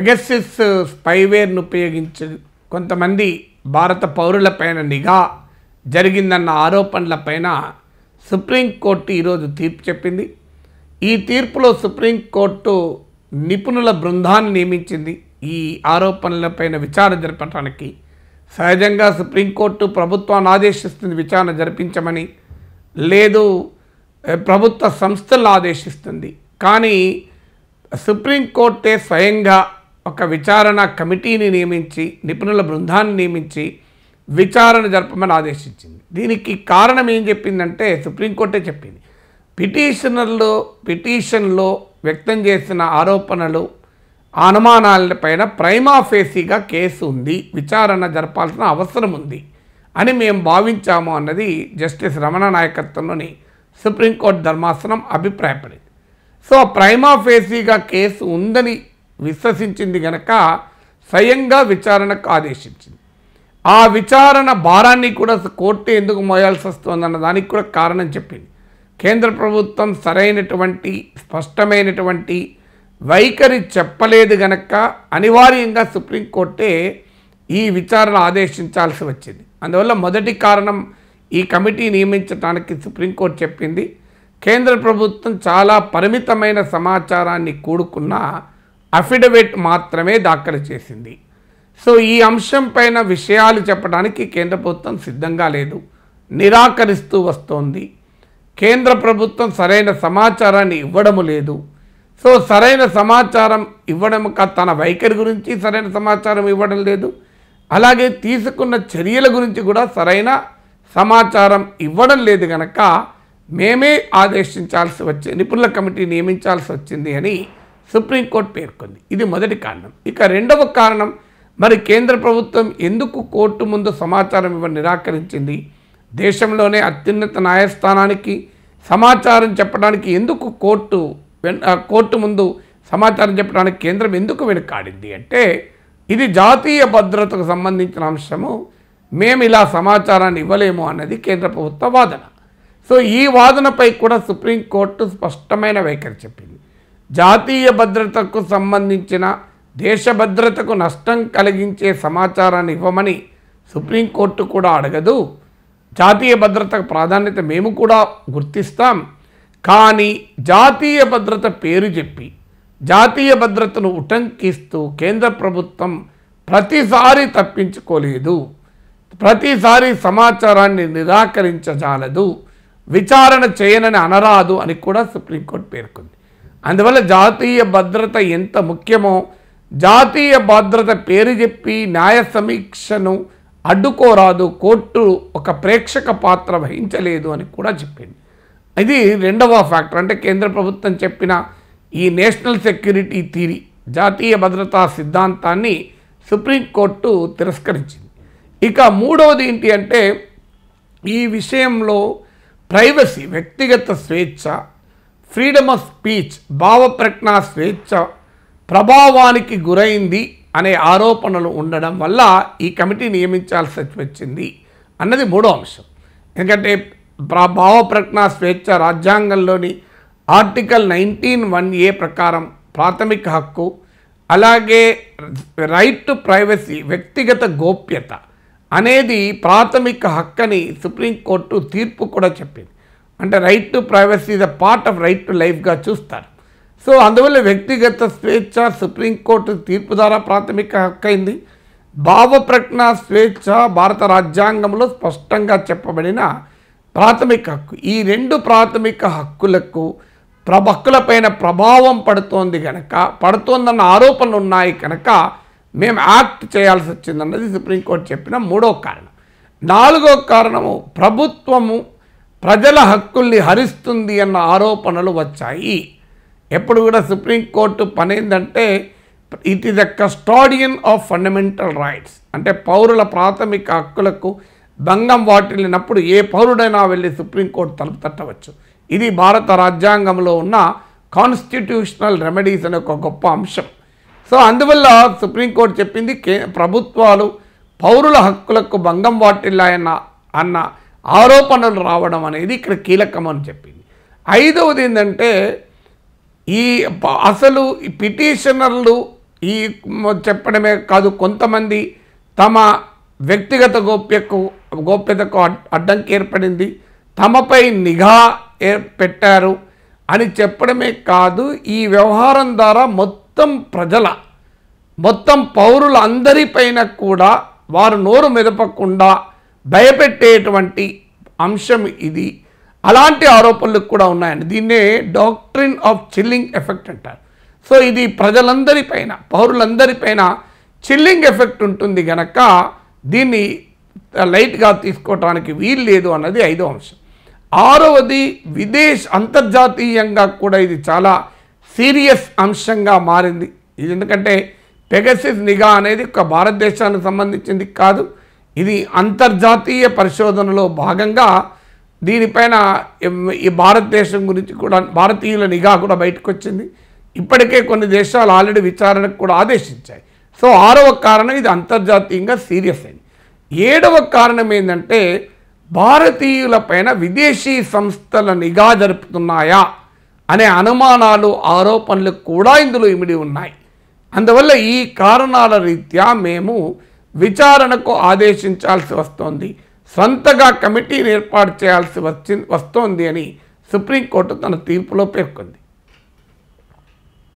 Pegasus స్పైవేర్ను ఉపయోగించి కొంతమంది భారత పౌరులపైన నిఘా జరిగిందన్న ఆరోపణలపైన సుప్రీంకోర్టు ఈరోజు తీర్పు చెప్పింది. ఈ తీర్పులో సుప్రీంకోర్టు నిపుణుల బృందాన్ని నియమించింది. ఈ ఆరోపణలపైన విచారణ జరపడానికి సహజంగా సుప్రీంకోర్టు ప్రభుత్వాన్ని ఆదేశిస్తుంది విచారణ జరిపించమని. లేదు ప్రభుత్వ సంస్థలను ఆదేశిస్తుంది. కానీ సుప్రీంకోర్టే స్వయంగా ఒక విచారణ కమిటీని నియమించి నిపుణుల బృందాన్ని నియమించి విచారణ జరపమని ఆదేశించింది. దీనికి కారణం ఏం చెప్పిందంటే సుప్రీంకోర్టే చెప్పింది. పిటిషనర్లో పిటిషన్లో వ్యక్తం చేసిన ఆరోపణలు అనుమానాలపైన ప్రైమా ఫేసీగా కేసు ఉంది విచారణ జరపాల్సిన అవసరం ఉంది అని మేము భావించాము అన్నది జస్టిస్ రమణ నాయకత్వంలోని సుప్రీంకోర్టు ధర్మాసనం అభిప్రాయపడింది. సో ప్రైమా ఫేసీగా కేసు ఉందని విశ్వసించింది గనక స్వయంగా విచారణకు ఆదేశించింది. ఆ విచారణ భారాన్ని కూడా కోర్టు ఎందుకు మోయాల్సి వస్తుందన్న దానికి కూడా కారణం చెప్పింది. కేంద్ర ప్రభుత్వం సరైనటువంటి స్పష్టమైనటువంటి వైఖరి చెప్పలేదు గనక అనివార్యంగా సుప్రీంకోర్టే ఈ విచారణ ఆదేశించాల్సి వచ్చింది. అందువల్ల మొదటి కారణం ఈ కమిటీ నియమించడానికి సుప్రీంకోర్టు చెప్పింది. కేంద్ర ప్రభుత్వం చాలా పరిమితమైన సమాచారాన్ని కూడుకున్న అఫిడవిట్ మాత్రమే దాఖలు చేసింది. సో ఈ అంశం పైన విషయాలు చెప్పడానికి కేంద్ర ప్రభుత్వం సిద్ధంగా లేదు. నిరాకరిస్తూ వస్తోంది. కేంద్ర ప్రభుత్వం సరైన సమాచారాన్ని ఇవ్వడము లేదు. సో సరైన సమాచారం ఇవ్వడం తన వైఖరి గురించి సరైన సమాచారం ఇవ్వడం లేదు. అలాగే తీసుకున్న చర్యల గురించి కూడా సరైన సమాచారం ఇవ్వడం లేదు కనుక మేమే ఆదేశించాల్సి వచ్చింది నిపుణుల కమిటీ నియమించాల్సి వచ్చింది అని సుప్రీంకోర్టు పేర్కొంది. ఇది మొదటి కారణం. ఇక రెండవ కారణం మరి కేంద్ర ప్రభుత్వం ఎందుకు కోర్టు ముందు సమాచారం ఇవ్వ నిరాకరించింది? దేశంలోనే అత్యున్నత న్యాయస్థానానికి సమాచారం చెప్పడానికి ఎందుకు కోర్టు వెన్- కోర్టు ముందు సమాచారం చెప్పడానికి కేంద్రం ఎందుకు వెనుకాడింది అంటే ఇది జాతీయ భద్రతకు సంబంధించిన అంశము. మేము ఇలా సమాచారాన్ని ఇవ్వలేము అన్నది కేంద్ర ప్రభుత్వ వాదన. సో ఈ వాదనపై కూడా సుప్రీంకోర్టు స్పష్టమైన వైఖరి చెప్పింది. జాతీయ భద్రతకు సంబంధించిన దేశ భద్రతకు నష్టం కలిగించే సమాచారాన్ని ఇవ్వమని సుప్రీంకోర్టు కూడా అడగదు. జాతీయ భద్రతకు ప్రాధాన్యత మేము కూడా గుర్తిస్తాం. కానీ జాతీయ భద్రత పేరు చెప్పి జాతీయ భద్రతను ఉటంకిస్తూ కేంద్ర ప్రభుత్వం ప్రతిసారి తప్పించుకోలేదు. ప్రతిసారి సమాచారాన్ని నిరాకరించజాలదు. విచారణ చేయనని అనరాదు అని కూడా సుప్రీంకోర్టు పేర్కొంది. అందువల్ల జాతీయ భద్రత ఎంత ముఖ్యమో జాతీయ భద్రత పేరు చెప్పి న్యాయ సమీక్షను అడ్డుకోరాదు కోర్టు ఒక ప్రేక్షక పాత్ర వహించలేదు అని కూడా చెప్పింది. ఇది రెండవ ఫ్యాక్టర్. అంటే కేంద్ర ప్రభుత్వం చెప్పిన ఈ నేషనల్ సెక్యూరిటీ థీరీ జాతీయ భద్రతా సిద్ధాంతాన్ని సుప్రీంకోర్టు తిరస్కరించింది. ఇక మూడవది ఏంటి అంటే ఈ విషయంలో ప్రైవసీ వ్యక్తిగత స్వేచ్ఛ ఫ్రీడమ్ ఆఫ్ స్పీచ్ భావప్రజ్ఞ స్వేచ్ఛ ప్రభావానికి గురైంది అనే ఆరోపణలు ఉండడం వల్ల ఈ కమిటీ నియమించాల్సి వచ్చింది అన్నది మూడో అంశం. ఎందుకంటే భావప్రజ్ఞ స్వేచ్ఛ రాజ్యాంగంలోని ఆర్టికల్ నైన్టీన్ వన్ ఏ ప్రకారం ప్రాథమిక హక్కు అలాగే రైట్ టు ప్రైవసీ వ్యక్తిగత గోప్యత అనేది ప్రాథమిక హక్కని సుప్రీంకోర్టు తీర్పు కూడా చెప్పింది. అంటే right to privacy the part of right to లైఫ్గా చూస్తారు. సో అందువల్ల వ్యక్తిగత స్వేచ్ఛ సుప్రీంకోర్టు తీర్పు ద్వారా ప్రాథమిక హక్కు అయింది. భావ ప్రజ్ఞ స్వేచ్ఛ భారత రాజ్యాంగంలో స్పష్టంగా చెప్పబడిన ప్రాథమిక హక్కు. ఈ రెండు ప్రాథమిక హక్కులకు ప్ర హక్కులపైన ప్రభావం పడుతోంది కనుక పడుతోందన్న ఆరోపణలు ఉన్నాయి కనుక మేము యాక్ట్ చేయాల్సి వచ్చిందన్నది సుప్రీంకోర్టు చెప్పిన మూడో కారణం. నాలుగో కారణము ప్రభుత్వము ప్రజల హక్కుల్ని హరిస్తుంది అన్న ఆరోపణలు వచ్చాయి. ఎప్పుడు కూడా సుప్రీంకోర్టు పని ఏంటంటే it is a custodian of fundamental rights అంటే పౌరుల ప్రాథమిక హక్కులకు భంగం వాటిల్లినప్పుడు ఏ పౌరుడైనా వెళ్ళి సుప్రీంకోర్టు తలుపు తట్టవచ్చు. ఇది భారత రాజ్యాంగంలో ఉన్న కాన్స్టిట్యూషనల్ రెమెడీస్ అనే ఒక గొప్ప అంశం. సో అందువల్ల సుప్రీంకోర్టు చెప్పింది కే ప్రభుత్వాలు పౌరుల హక్కులకు భంగం వాటిల్లాయన్న అన్న ఆరోపణలు రావడం అనేది ఇక్కడ కీలకం అని చెప్పింది. ఐదవది ఏంటంటే ఈ అసలు ఈ పిటిషనర్లు ఈ చెప్పడమే కాదు కొంతమంది తమ వ్యక్తిగత గోప్యకు గోప్యతకు అడ్డంకి ఏర్పడింది. తమపై నిఘా ఏర్ పెట్టారు అని చెప్పడమే కాదు ఈ వ్యవహారం ద్వారా మొత్తం ప్రజల మొత్తం పౌరులందరిపైన కూడా వారు నోరు మెదపకుండా భయపెట్టేటువంటి అంశం ఇది. అలాంటి ఆరోపణలు కూడా ఉన్నాయండి. దీన్నే డాక్ట్రిన్ ఆఫ్ చిల్లింగ్ ఎఫెక్ట్ అంటారు. సో ఇది ప్రజలందరిపైన పౌరులందరిపైన చిల్లింగ్ ఎఫెక్ట్ ఉంటుంది గనక దీన్ని లైట్గా తీసుకోవటానికి వీలు లేదు అన్నది ఐదో అంశం. ఆరవది విదేశ్ అంతర్జాతీయంగా కూడా ఇది చాలా సీరియస్ అంశంగా మారింది. ఎందుకంటే పెగసిస్ నిఘా అనేది ఒక భారతదేశానికి సంబంధించింది కాదు. ఇది అంతర్జాతీయ పరిశోధనలో భాగంగా దీనిపైన ఈ భారతదేశం గురించి కూడా భారతీయుల నిఘా కూడా బయటకు వచ్చింది ఇప్పటికే కొన్ని దేశాలు ఆల్రెడీ విచారణకు కూడా ఆదేశించాయి. సో ఆరవ కారణం ఇది అంతర్జాతీయంగా సీరియస్ అయింది. ఏడవ కారణం ఏంటంటే భారతీయులపైన విదేశీ సంస్థల నిఘా జరుపుతున్నాయా అనే అనుమానాలు ఆరోపణలు కూడా ఇందులో ఇమిడి ఉన్నాయి. అందువల్ల ఈ కారణాల రీత్యా మేము విచారణకు ఆదేశించాల్సి వస్తోంది. సొంతగా కమిటీని ఏర్పాటు చేయాల్సి వచ్చి వస్తోంది అని సుప్రీంకోర్టు తన తీర్పులో పేర్కొంది.